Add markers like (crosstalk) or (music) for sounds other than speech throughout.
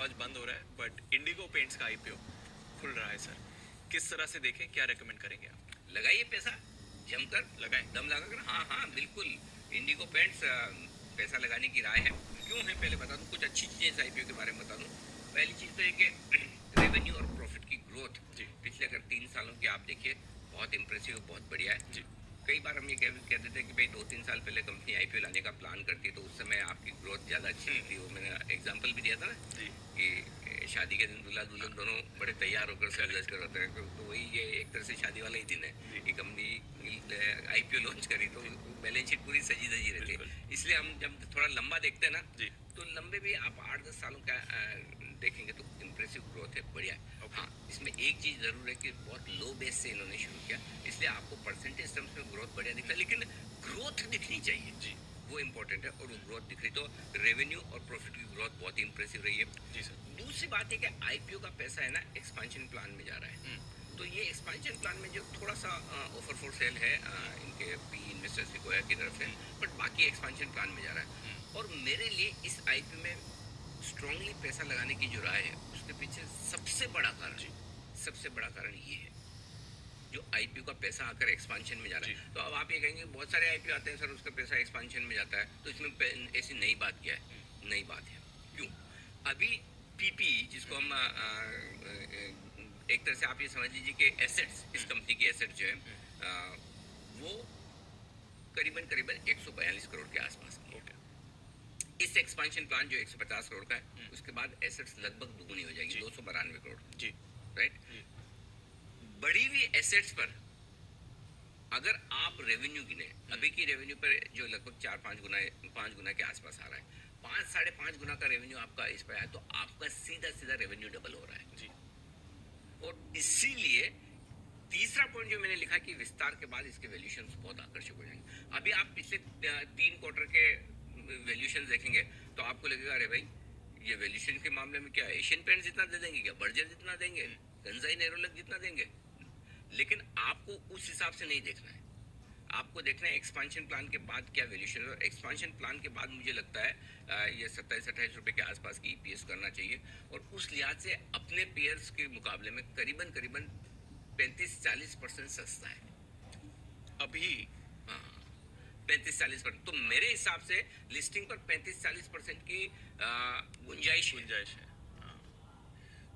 आज बंद हो रहा है बट इंडिगो पेंट्स का आईपीओ खुल रहा है सर किस तरह से देखें क्या रेकमेंड करेंगे आप? लगाइए पैसा। जमकर लगाएँ। दम लगाकर हाँ हाँ बिल्कुल। इंडिगो पेंट्स पैसा लगाने की राय है। क्यों है? पहले बता दूँ कुछ अच्छी चीज़ें इस आईपीओ के बारे में बता दूँ। पहली चीज़ तो ये कि (clears throat) रेवेन्यू और प्रॉफिट की ग्रोथ। पिछले अगर तीन सालों की आप देखिए बहुत इंप्रेसिव बहुत बढ़िया है। जी। कई बार हम ये कह कहते थे कि भाई दो तीन साल पहले कंपनी आईपीओ लाने का प्लान करती है तो उस समय आपकी ग्रोथ ज़्यादा अच्छी हम्म। थी वो मैंने एग्ज़ाम्पल भी दिया था ना। शादी के दिन दूल्हा दुल्हन दोनों बड़े तैयार होकर सज कर होते हैं। तो, तो वही ये एक तरह से शादी वाला ही दिन है। कि कंपनी आईपीओ लॉन्च करी तो बैलेंस शीट पूरी सजी धजी रहती है। इसलिए हम जब थोड़ा लंबा देखते हैं ना तो लंबे भी आप आठ दस सालों का देखेंगे तो इम्प्रेसिव ग्रोथ है बढ़िया है। Okay. हाँ इसमें एक चीज़ ज़रूर है कि बहुत लो बेस से इन्होंने शुरू किया इसलिए आपको परसेंटेज टर्म्स में ग्रोथ बढ़िया दिख रहा है लेकिन ग्रोथ दिखनी चाहिए। जी। वो इम्पोर्टेंट है और वो ग्रोथ दिख रही तो रेवेन्यू और प्रॉफिट की ग्रोथ बहुत ही इंप्रेसिव रही है। जी सर दूसरी बात है कि आईपीओ का पैसा है ना एक्सपेंशन प्लान में जा रहा है। हम्म, तो ये एक्सपेंशन प्लान में जो थोड़ा सा ऑफ़र फॉर सेल है अ, इनके पी इन्वेस्टर्स की गोया की तरफ़ से बट बाकी एक्सपेंशन प्लान में जा रहा है। हम्म, और मेरे लिए इस आईपीओ में स्ट्रांगली पैसा लगाने की जो राय है उसके पीछे सबसे बड़ा कारण सबसे बड़ा कारण ये है जो आईपीओ का पैसा आकर एक्सपेंशन में जा रहा है। तो अब आप ये कहेंगे बहुत सारे आईपीओ आते हैं सर उसका पैसा एक्सपेंशन में जाता है तो इसमें ऐसी नई बात क्या है? नई बात है। क्यों? अभी पीपी जिसको हम अ, अ, एक तरह से आप ये समझ लीजिए कि एसेट्स इस कंपनी की एसेट्स जो है अ, वो करीबन करीबन 142 करोड़ के आसपास की है। इस एक्सपेंशन प्लान जो 150 करोड़ का है हम्म। उसके बाद एसेट्स लगभग दुगुनी हो जाएगी दो सौ बारानवे करोड़। जी। राइट बढ़ी हुई एसेट्स पर अगर आप रेवेन्यू गिने अभी की रेवेन्यू पर जो लगभग चार पाँच गुना पाँच गुना के आसपास आ रहा है पाँच साढ़े पाँच गुना का रेवेन्यू आपका इस पर आया तो आपका सीधा सीधा रेवेन्यू डबल हो रहा है। जी। और इसीलिए तीसरा पॉइंट जो मैंने लिखा कि विस्तार के बाद इसके वैल्यूशन बहुत आकर्षक हो जाएँगे। अभी आप पिछले तीन क्वार्टर के वैल्यूशन देखेंगे तो आपको लगेगा अरे भाई ये वैल्यूशन के मामले में क्या एशियन पेंट जितना दे देंगे क्या? बर्जर जितना देंगे? गंजाई नेरोलक जितना देंगे? लेकिन आपको उस हिसाब से नहीं देखना है। आपको देखना है एक्सपांशन प्लान के बाद क्या वैल्यूशन है। एक्सपांशन प्लान के बाद मुझे लगता है ये सत्ताईस अट्ठाईस रुपए के आसपास की ईपीएस करना चाहिए और उस लिहाज से अपने पेयर्स के मुकाबले में करीबन करीबन पैंतीस चालीस परसेंट सस्ता है। अभी पैंतीस चालीस परसेंट। तो मेरे हिसाब से लिस्टिंग पर पैंतीस चालीस परसेंट की गुंजाइश गुंजाइश हाँ।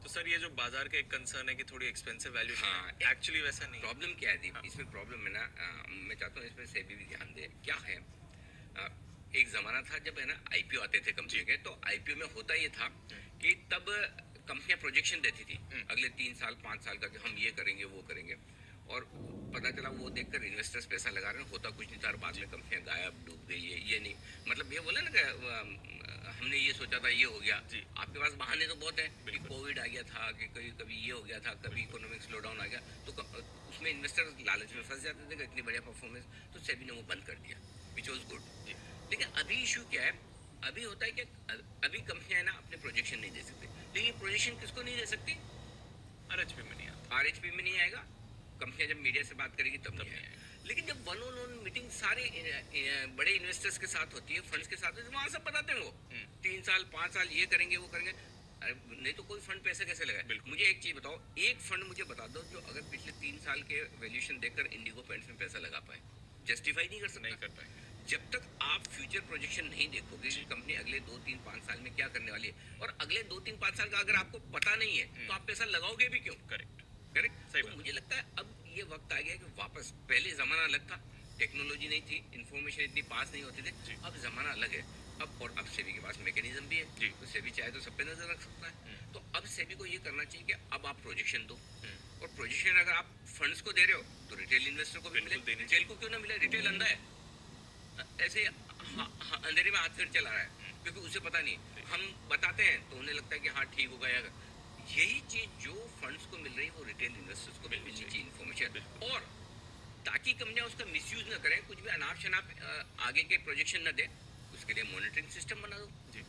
तो सर ये जो बाज़ार का एक कंसर्न है कि थोड़ी एक्सपेंसिव वैल्यू हाँ, एक्चुअली वैसा नहीं प्रॉब्लम क्या है दीप? हाँ। इसमें प्रॉब्लम है ना अ, मैं चाहता हूँ इसमें सेबी भी ध्यान दे। क्या है? अ, एक जमाना था जब है ना आईपीओ आते थे कंपनी के तो आईपीओ में होता ये था कि तब कंपनियाँ प्रोजेक्शन देती थी। हम्म। अगले तीन साल पाँच साल का कि हम ये करेंगे वो करेंगे। और पता चला वो देखकर इन्वेस्टर्स पैसा लगा रहे हैं होता कुछ नहीं था और बाद में कंपनियाँ गायब डूब गई है ये नहीं। मतलब ये बोले ना हमने ये सोचा था ये हो गया। जी। आपके पास बहाने तो बहुत है कि कोविड आ गया था कि कभी कभी ये हो गया था कभी इकोनॉमिक स्लो डाउन आ गया। तो उसमें इन्वेस्टर लालच में फंस जाते थे कि इतनी बढ़िया परफॉर्मेंस तो सेबी ने वो बंद कर दिया विच वॉज़ गुड लेकिन अभी इशू क्या है? अभी होता है कि अभी कंपनियाँ ना अपने प्रोजेक्शन नहीं दे सकती। लेकिन प्रोजेक्शन किसको नहीं दे सकती? आरएचपी में नहीं आर में नहीं आएगा। कंपनियाँ जब मीडिया से बात करेगी तब तब नहीं आएगा। लेकिन जब वन ऑन वन मीटिंग सारे बड़े इन्वेस्टर्स के साथ होती है फंड्स के साथ होती है वहाँ सब बताते हैं वो। हम्म। तीन साल पाँच साल ये करेंगे वो करेंगे। अरे नहीं तो कोई फंड पैसे कैसे लगाए? बिल्कुल। मुझे एक चीज़ बताओ एक फंड मुझे बता दो जो अगर पिछले तीन साल के वैल्यूएशन देखकर इंडिगो पेंट्स में पैसा लगा पाए। जस्टिफाई नहीं कर सकता। नहीं कर पाएँगे जब तक आप फ्यूचर प्रोजेक्शन नहीं देखोगे कि कंपनी अगले दो तीन पाँच साल में क्या करने वाली है। और अगले दो तीन पाँच साल का अगर आपको पता नहीं है तो आप पैसा लगाओगे भी क्यों? करेक्ट सही तो बात। मुझे लगता है अब ये वक्त आ गया कि वापस पहले जमाना अलग था टेक्नोलॉजी नहीं थी इन्फॉर्मेशन इतनी पास नहीं होती थी। अब जमाना अलग है। अब और अब सेबी के पास मैकेनिज्म भी है। तो सेबी चाहे तो सब पे नज़र रख सकता है। हम्म। तो अब सेबी को ये करना चाहिए कि अब आप प्रोजेक्शन दो। हम्म। और प्रोजेक्शन अगर आप फंड्स को दे रहे हो तो रिटेल इन्वेस्टर को भी मिले। रिटेल को क्यों ना मिले? रिटेल अंधा है। ऐसे अंधेरे में हाथ फिर चला रहा है। क्योंकि उसे पता नहीं। हम बताते हैं तो उन्हें लगता है कि हाँ ठीक होगा या यही चीज़ जो फंड्स को मिल रही है वो रिटेल इन्वेस्टर्स को मिलनी चाहिए। इन्फॉर्मेशन और ताकि कंपनियाँ उसका मिसयूज न करें कुछ भी अनाप शनाप आगे के प्रोजेक्शन न दे उसके लिए मॉनिटरिंग सिस्टम बना दो। जी।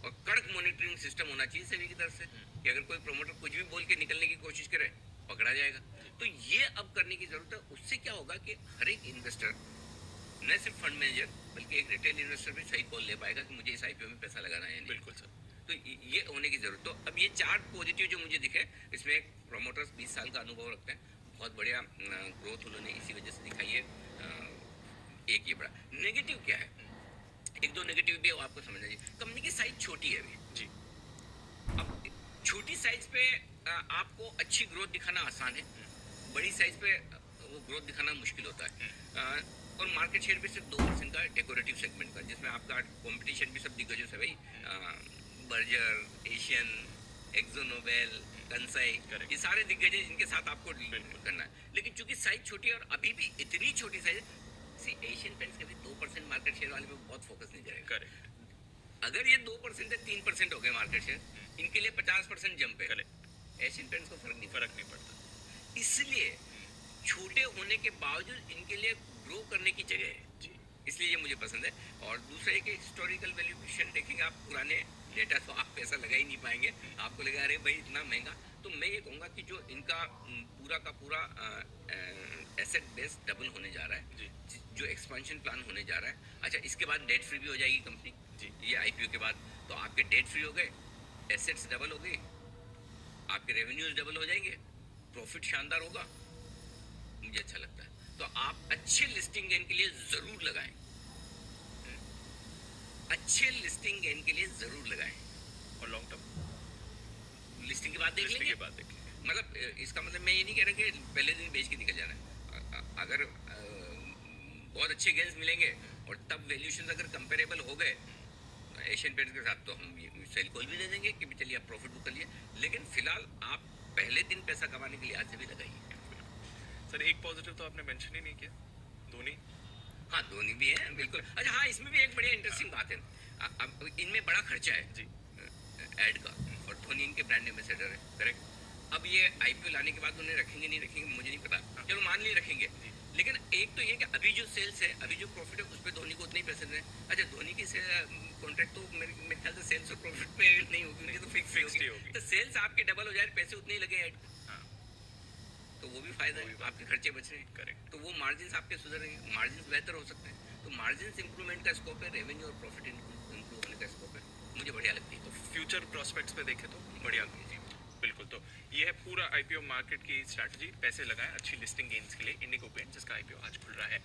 और कड़क मॉनिटरिंग सिस्टम होना चाहिए सभी की तरफ़ से कि अगर कोई प्रमोटर कुछ भी बोल के निकलने की कोशिश करे पकड़ा जाएगा। तो ये अब करने की ज़रूरत है। उससे क्या होगा कि हर एक इन्वेस्टर न सिर्फ़ फंड मैनेजर बल्कि एक रिटेल इन्वेस्टर भी सही कॉल ले पाएगा कि मुझे इस आईपीओ में पैसा लगाना है बिल्कुल सर। तो ये होने की ज़रूरत तो अब ये चार पॉजिटिव जो मुझे दिखे इसमें प्रोमोटर्स 20 साल का अनुभव रखते हैं। बहुत बढ़िया ग्रोथ उन्होंने इसी वजह से दिखाई है। एक ये बड़ा नेगेटिव क्या है? एक दो नेगेटिव भी है आपको समझना चाहिए। कंपनी की साइज़ छोटी है अभी। जी। अब छोटी साइज़ पे आपको अच्छी ग्रोथ दिखाना आसान है। बड़ी साइज़ पे वो ग्रोथ दिखाना मुश्किल होता है। और मार्केट शेयर भी सिर्फ़ दो परसेंट का डेकोरेटिव सेगमेंट का जिसमें आपका कंपटीशन भी सब दिग्गजों से भाई। Berger Asian Akzo Nobel Kansai ये सारे दिग्गज हैं जिनके साथ आपको करना है। लेकिन चूँकि साइज़ छोटी है और अभी भी इतनी छोटी साइज़ सी एशियन पेंट्स के भी दो परसेंट मार्केट शेयर वाले पे बहुत फोकस नहीं करेगा। अगर ये दो परसेंट है तीन परसेंट हो गए मार्केट शेयर इनके लिए पचास परसेंट जंप है। एशियन पेंट्स को फ़र्क नहीं फ़र्क नहीं पड़ता। इसलिए छोटे होने के बावजूद इनके लिए ग्रो करने की जगह है। इसलिए ये मुझे पसंद है। और दूसरा एक हिस्टोरिकल वैल्यूएशन देखेंगे आप पुराने डेटा तो आप पैसा लगा ही नहीं पाएँगे। आपको लगा अरे भाई इतना महँगा? तो मैं ये कहूँगा कि जो इनका पूरा का पूरा एसेट बेस डबल होने जा रहा है। जी। जो एक्सपेंशन प्लान होने जा रहा है। अच्छा इसके बाद डेट फ्री भी हो जाएगी कंपनी जी। ये आईपीओ के बाद। तो आपके डेट फ्री हो गए एसेट्स डबल हो गए आपके रेवेन्यूज डबल हो जाएँगे प्रॉफिट शानदार होगा। मुझे अच्छा लगता है। तो आप अच्छे लिस्टिंग गेन के लिए ज़रूर लगाएँ। अच्छे लिस्टिंग गेन के लिए ज़रूर लगाएँ। और लॉन्ग टर्म लिस्टिंग के बाद देख लेंगे। बाद मतलब इसका मतलब मैं ये नहीं कह रहा कि पहले दिन बेच के निकल जाना है। अगर बहुत अच्छे गेंस मिलेंगे और तब वैल्यूशन अगर कंपेरेबल हो गए एशियन पेंट्स के साथ तो हम सेल कॉल भी दे देंगे कि चलिए आप प्रॉफिट बुक कर लिए। लेकिन फ़िलहाल आप पहले दिन पैसा कमाने के लिए आज से भी लगाइए। सर एक पॉजिटिव तो आपने मेंशन ही नहीं किया। धोनी। हाँ धोनी भी है बिल्कुल। अच्छा हाँ इसमें भी एक बढ़िया इंटरेस्टिंग बात है। इनमें बड़ा खर्चा है। जी। एड का और धोनी इनके ब्रांड एम्बेसडर है करेक्ट अब ये आईपीओ लाने के बाद उन्हें रखेंगे नहीं रखेंगे मुझे नहीं पता। चलो मान ली रखेंगे। लेकिन एक तो ये कि अभी जो सेल्स है अभी जो प्रॉफिट है उस पर धोनी को उतने ही पैसे दें अच्छा धोनी की कॉन्ट्रैक्ट तो मेरे मेरे ख्याल से सेल्स और प्रॉफिट पे नहीं होगी उनकी तो फिक्स ही होगी। तो सेल्स आपके डबल हो जाए पैसे उतने ही लगे ऐड हाँ। तो वो भी फ़ायदा है आपके खर्चे बच रहे हैं। करेक्ट तो वो मार्जिन आपके सुधरेंगे मार्जिन बेहतर हो सकते हैं। तो मार्जिन इंप्रूवमेंट का स्कोप है रेवेन्यू और प्रॉफिट इंप्रूव होने का स्कोप है। मुझे बढ़िया लगती है। तो फ्यूचर प्रोस्पेक्ट्स पे देखें तो बढ़िया जी बिल्कुल तो ये है पूरा आईपीओ मार्केट की स्ट्रैटेजी पैसे लगाएँ, अच्छी लिस्टिंग गेन्स के लिए इंडिगो पेंट जिसका आईपीओ आज खुल रहा है।